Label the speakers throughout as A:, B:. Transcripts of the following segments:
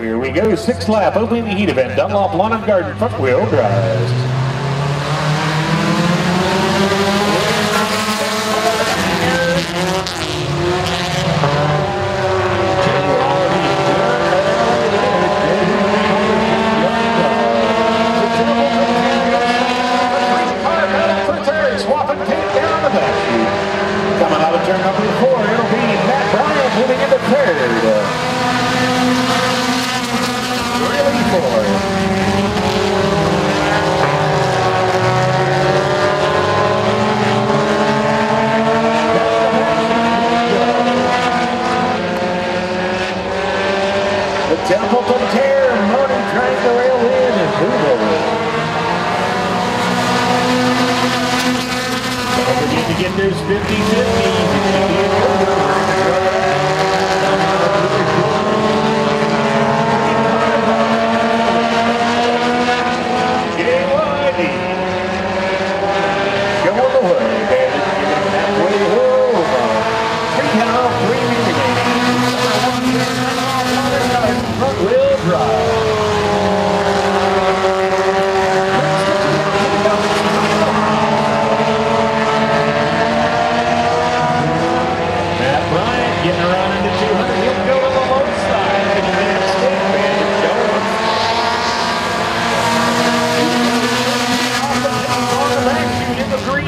A: we go. Sixth lap, opening the heat event. Dunlop Lawn and Garden front wheel drives. Coming out of turn number four, it'll be Matt Bryant moving into third. Really four. The Templeton Tear, Moni trying to rail in and move over. Don't to get those 50-50s.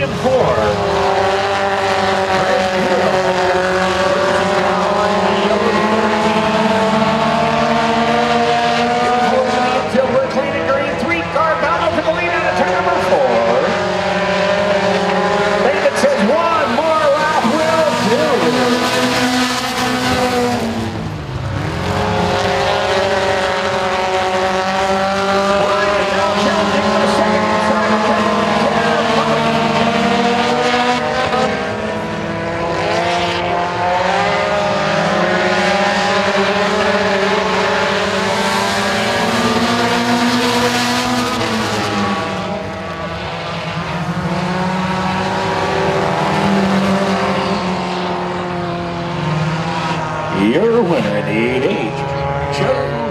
A: William Ford. Your winner in the 8-8, Joe